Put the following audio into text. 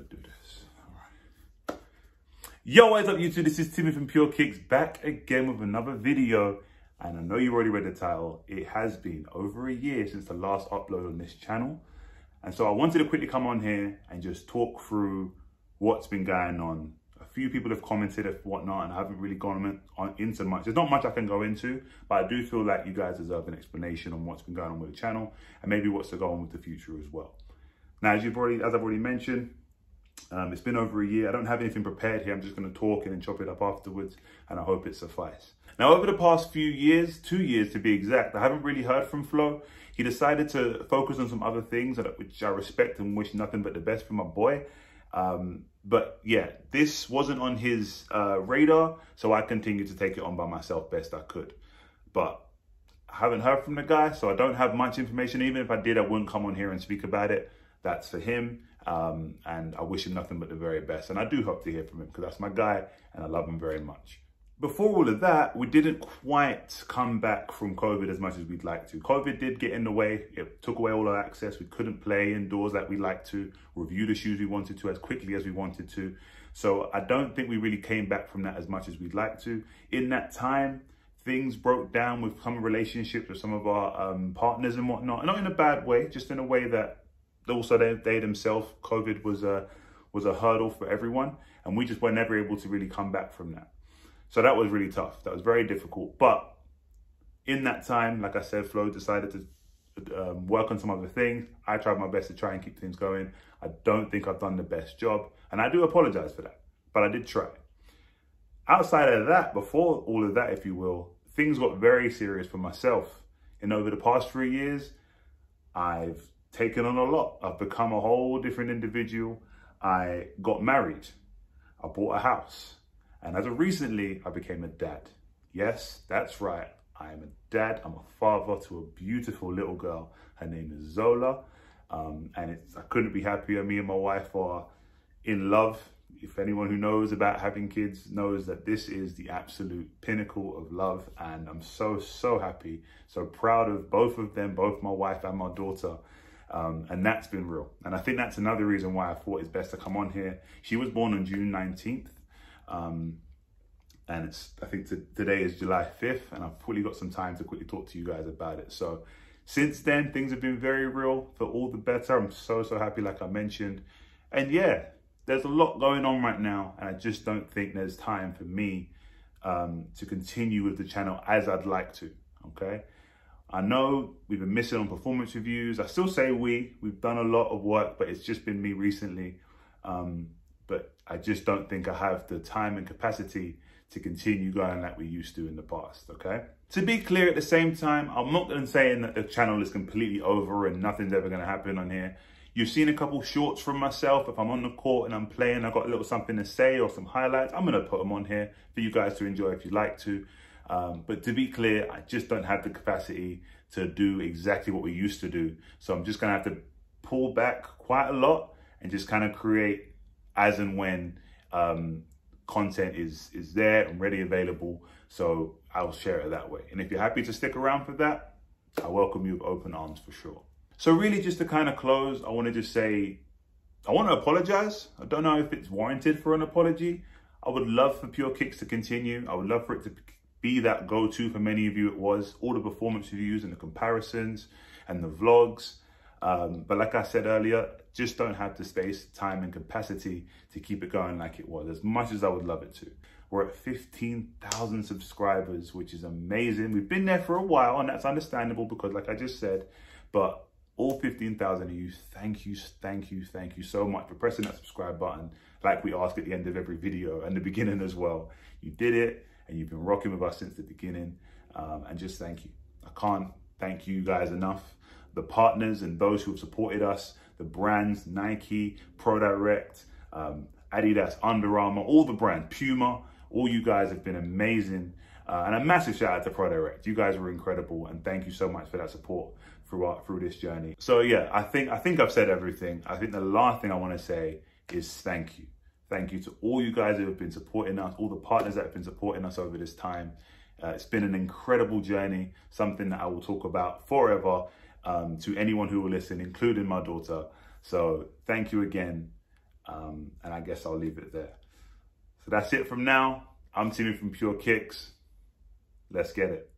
gotta do this. All right. Yo, what's up YouTube? This is Timmy from Pure Kicks back again with another video. And I know you already read the title. It has been over a year since the last upload on this channel. And so I wanted to quickly come on here and just talk through what's been going on. A few people have commented and whatnot, and I haven't really gone on, into much. There's not much I can go into, but I do feel like you guys deserve an explanation on what's been going on with the channel and maybe what's to go on with the future as well. Now, as you've already, as I've already mentioned, um, it's been over a year. I don't have anything prepared here. I'm just going to talk and then chop it up afterwards, and I hope it suffices. Now, over the past few years, two years to be exact, I haven't really heard from Flo. He decided to focus on some other things, which I respect and wish nothing but the best for my boy. Um, but yeah, this wasn't on his uh, radar, so I continued to take it on by myself best I could. But I haven't heard from the guy, so I don't have much information. Even if I did, I wouldn't come on here and speak about it. That's for him. Um, and I wish him nothing but the very best. And I do hope to hear from him because that's my guy and I love him very much. Before all of that, we didn't quite come back from COVID as much as we'd like to. COVID did get in the way. It took away all our access. We couldn't play indoors like we like to, review the shoes we wanted to as quickly as we wanted to. So I don't think we really came back from that as much as we'd like to. In that time, things broke down with some relationships with some of our um, partners and whatnot. Not in a bad way, just in a way that also they, they themselves, COVID was a, was a hurdle for everyone. And we just were never able to really come back from that. So that was really tough. That was very difficult. But in that time, like I said, Flo decided to um, work on some other things. I tried my best to try and keep things going. I don't think I've done the best job. And I do apologize for that. But I did try. Outside of that, before all of that, if you will, things got very serious for myself. And over the past three years, I've taken on a lot. I've become a whole different individual. I got married. I bought a house. And as of recently, I became a dad. Yes, that's right. I am a dad. I'm a father to a beautiful little girl. Her name is Zola. Um, and it's, I couldn't be happier. Me and my wife are in love. If anyone who knows about having kids knows that this is the absolute pinnacle of love. And I'm so, so happy, so proud of both of them, both my wife and my daughter. Um, and that's been real. And I think that's another reason why I thought it's best to come on here. She was born on June 19th. Um, and it's I think today is July 5th and I've probably got some time to quickly talk to you guys about it. So since then, things have been very real for all the better. I'm so, so happy, like I mentioned. And yeah, there's a lot going on right now. And I just don't think there's time for me um, to continue with the channel as I'd like to, okay? I know we've been missing on performance reviews. I still say we, we've done a lot of work, but it's just been me recently. Um, but I just don't think I have the time and capacity to continue going like we used to in the past, okay? To be clear at the same time, I'm not to saying that the channel is completely over and nothing's ever going to happen on here. You've seen a couple shorts from myself. If I'm on the court and I'm playing, I've got a little something to say or some highlights, I'm going to put them on here for you guys to enjoy if you'd like to. Um, but to be clear, I just don't have the capacity to do exactly what we used to do. So I'm just going to have to pull back quite a lot and just kind of create as and when um, content is, is there and ready available. So I'll share it that way. And if you're happy to stick around for that, I welcome you with open arms for sure. So really just to kind of close, I want to just say, I want to apologize. I don't know if it's warranted for an apology. I would love for Pure Kicks to continue. I would love for it to be that go-to for many of you it was. All the performance reviews and the comparisons and the vlogs. Um, but like i said earlier just don't have the space time and capacity to keep it going like it was. As much as i would love it to. We're at 15,000 subscribers which is amazing. We've been there for a while and that's understandable because like i just said but all 15,000 of you, thank you, thank you, thank you so much for pressing that subscribe button like we ask at the end of every video and the beginning as well. You did it and you've been rocking with us since the beginning. Um, and just thank you. I can't thank you guys enough. The partners and those who have supported us, the brands, Nike, ProDirect, um, Adidas, Under Armour, all the brands, Puma, all you guys have been amazing. Uh, and a massive shout out to ProDirect. You guys were incredible and thank you so much for that support throughout through this journey. So yeah, I think I think I've said everything. I think the last thing I want to say is thank you. Thank you to all you guys who have been supporting us, all the partners that have been supporting us over this time. Uh, it's been an incredible journey, something that I will talk about forever um, to anyone who will listen, including my daughter. So thank you again. Um, and I guess I'll leave it there. So that's it from now. I'm Timmy from Pure Kicks. Let's get it.